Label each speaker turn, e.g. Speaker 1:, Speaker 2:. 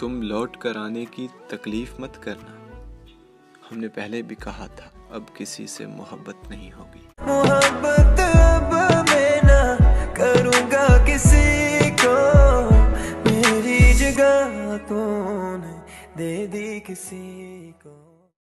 Speaker 1: तुम लौट कर आने की तकलीफ़ मत करना। हमने पहले भी कहा था, अब किसी से मोहब्बत नहीं होगी।
Speaker 2: मोहब्बत अब मैं ना करूँगा किसी को। मेरी जगह तो तूने दे दी किसी को।